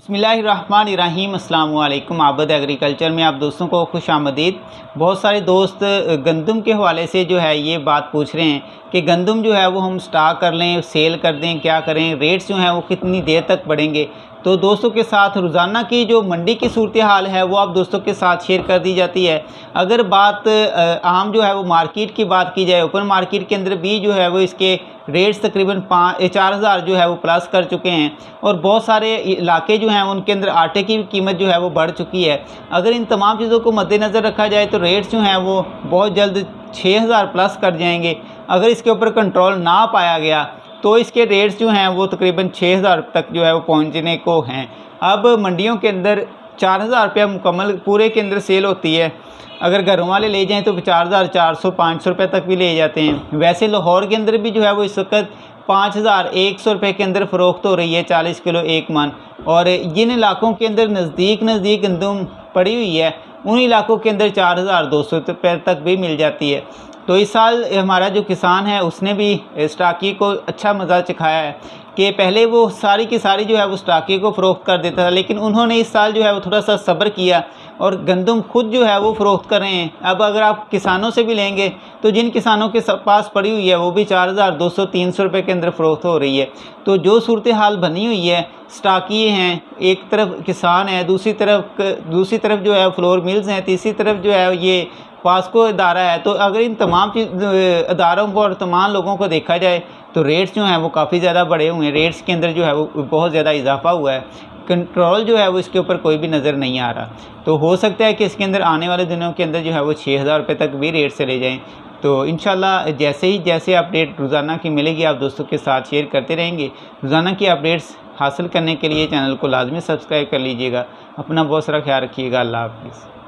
बसमीम अल्लाम आबद एग्रीकल्चर में आप दोस्तों को खुश आमदीद बहुत सारे दोस्त गंदम के हवाले से जो है ये बात पूछ रहे हैं कि गंदम जो है वो हम स्टॉक कर लें सेल कर दें, क्या करें रेट्स जो हैं वो कितनी देर तक बढ़ेंगे? तो दोस्तों के साथ रोज़ाना की जो मंडी की सूरत हाल है, वो आप दोस्तों के साथ शेयर कर दी जाती है। अगर बात आम जो है वो मार्केट की बात की जाए ओपन मार्केट के अंदर भी जो है वो इसके रेट्स तकरीबन पाँच चार हज़ार जो है वो प्लस कर चुके हैं। और बहुत सारे इलाके जो हैं, उनके अंदर आटे की कीमत जो है वो बढ़ चुकी है। अगर इन तमाम चीज़ों को मद्देनज़र रखा जाए तो रेट्स जो हैं, वो बहुत जल्द छः हज़ार प्लस कर जाएँगे। अगर इसके ऊपर कंट्रोल ना पाया गया तो इसके रेट्स जो हैं, वो तकरीबन छः हज़ार तक जो है वो पहुँचने को हैं। अब मंडियों के अंदर चार हज़ार रुपया मुकम्मल, पूरे के अंदर सेल होती है। अगर घरों वाले ले जाएँ तो चार हज़ार, चार सौ, पाँच सौ रुपये तक भी ले जाते हैं। वैसे लाहौर के अंदर भी जो है वो इस वक्त पाँच हज़ार, एक सौ रुपये के अंदर फ़रोख्त हो रही है, चालीस किलो एक मन। और जिन इलाकों के अंदर नज़दीक नज़दीक गंदम पड़ी हुई है उन इलाकों के अंदर चार हज़ार दो सौ रुपये तक भी मिल जाती है। तो इस साल हमारा जो किसान है, उसने भी स्टाकी को अच्छा मज़ा चखाया है कि पहले वो सारी की सारी जो है वो स्टाकी को फ़रोख्त कर देता था, लेकिन उन्होंने इस साल जो है वो थोड़ा सा सब्र किया और गंदम खुद जो है वो फ़रोख्त कर रहे हैं। अब अगर आप किसानों से भी लेंगे तो जिन किसानों के पास पड़ी हुई है, वो भी चार हज़ार दो सौ तीन सौ रुपये के अंदर फ़रोख्त हो रही है। तो जो सूरत हाल बनी हुई है स्टाकी हैं, एक तरफ़ किसान है, दूसरी तरफ़ दूसरी तरफ़ जो है फ्लोर मिल्स हैं तीसरी तरफ़ जो है ये पासको अदारा है। तो अगर इन तमाम अदारों को और तमाम लोगों को देखा जाए तो रेट्स जो हैं वो काफ़ी ज़्यादा बढ़े हुए हैं। रेट्स के अंदर जो है वो बहुत ज़्यादा इजाफा हुआ है। कंट्रोल जो है वो इसके ऊपर कोई भी नज़र नहीं आ रहा। तो हो सकता है कि इसके अंदर आने वाले दिनों के अंदर जो है वो छः हज़ार रुपये तक भी रेट चले जाएँ। तो इन जैसे ही, जैसे अपडेट रोज़ाना की मिलेगी, आप दोस्तों के साथ शेयर करते रहेंगे। रोज़ाना की अपडेट्स हासिल करने के लिए चैनल को लाजमी सब्सक्राइब कर लीजिएगा। अपना बहुत सारा ख्याल रखिएगा। अल्लाह हाफिज़।